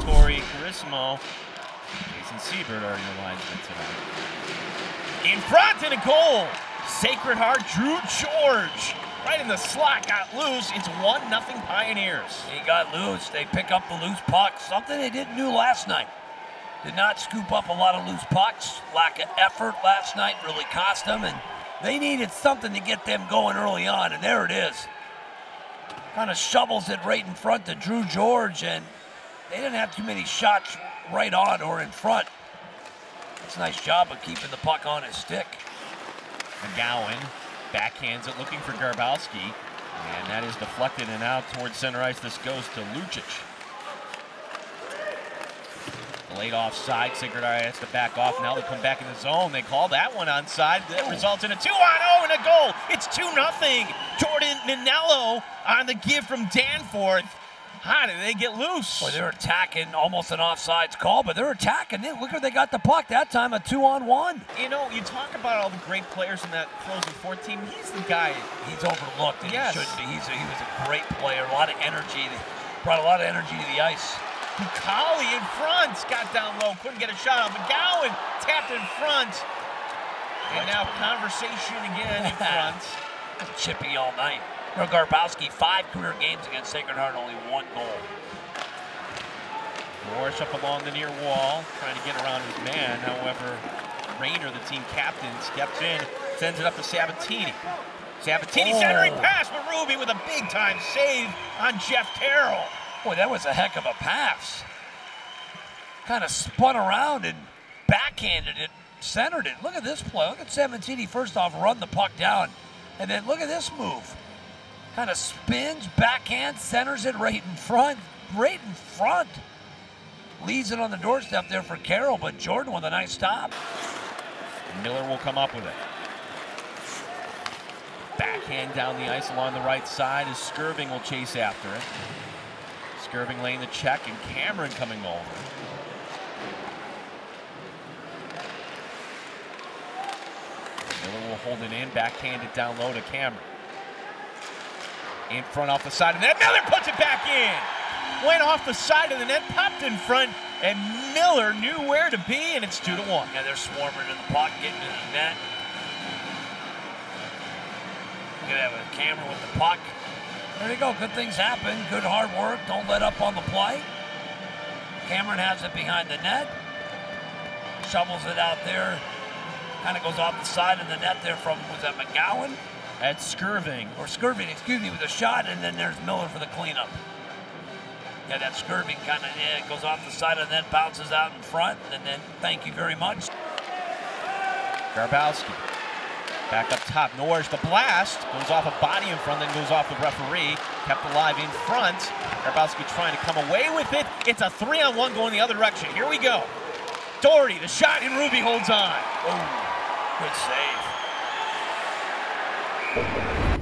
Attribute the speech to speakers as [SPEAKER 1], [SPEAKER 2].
[SPEAKER 1] Tori Carissimo, Jason Siebert are your linesmen tonight. In front and a goal. Sacred Heart, Drew George. Right in the slot, got loose. It's 1 nothing Pioneers.
[SPEAKER 2] He got loose. They pick up the loose puck. Something they didn't do last night. Did not scoop up a lot of loose pucks. Lack of effort last night really cost them, and they needed something to get them going early on, and there it is. Kind of shovels it right in front to Drew George, and they didn't have too many shots right on or in front. It's a nice job of keeping the puck on his stick.
[SPEAKER 1] McGowan backhands it looking for Garbowski. And that is deflected and out towards center ice. This goes to Lucic. Late offside. Heart has to back off. Now they come back in the zone. They call that one onside. That results in a 2 on 0 and a goal. It's 2 0. Jordan Ninello on the give from Danforth. How did they get loose?
[SPEAKER 2] Boy, they're attacking almost an offsides call, but they're attacking it. Look where they got the puck that time, a two on one.
[SPEAKER 1] You know, you talk about all the great players in that closing 14. He's the guy.
[SPEAKER 2] He's overlooked, and
[SPEAKER 1] Yes.
[SPEAKER 2] he shouldn't be. He's a, he was a great player, a lot of energy, brought a lot of energy to the ice.
[SPEAKER 1] Kukali in front, got down low, couldn't get a shot on. McGowan tapped in front. And now conversation again in front.
[SPEAKER 2] Chippy all night. Garbowski, five career games against Sacred Heart, only one goal.
[SPEAKER 1] Morris up along the near wall, trying to get around his man. However, Rayner, the team captain, steps in, sends it up to Sabatini. Sabatini
[SPEAKER 2] Oh.
[SPEAKER 1] centering pass, but Ruby with a big time save on Jeff Carroll.
[SPEAKER 2] Boy, that was a heck of a pass. Kind of spun around and backhanded it, centered it. Look at this play. Look at Sabatini first off run the puck down. And then look at this move. Kind of spins, backhand, centers it right in front. Right in front. Leaves it on the doorstep there for Carroll, but Jordan with a nice stop.
[SPEAKER 1] Miller will come up with it. Backhand down the ice along the right side as Skirving will chase after it. Skirving laying the check and Cameron coming over. Miller will hold it in, backhand it down low to Cameron. In front off the side of the net. Miller puts it back in. Went off the side of the net, popped in front, and Miller knew where to be, and it's two to one.
[SPEAKER 2] Yeah, they're swarming in the puck, getting in the net. Look at that with Cameron with the puck. There you go. Good things happen. Good hard work. Don't let up on the play. Cameron has it behind the net. Shovels it out there. Kind of goes off the side of the net there from, was that McGowan?
[SPEAKER 1] At Skirving.
[SPEAKER 2] Or Skirving, excuse me, with a shot, and then there's Miller for the cleanup. Yeah, that Skirving kind of yeah, goes off the side of the net, bounces out in front, and then thank you very much.
[SPEAKER 1] Garbowski. Back up top. Norrish, the blast. Goes off a body in front, then goes off the referee. Kept alive in front. Garbowski trying to come away with it. It's a three on one going the other direction. Here we go. Doherty, the shot, and Ruby holds on.
[SPEAKER 2] Oh, good save.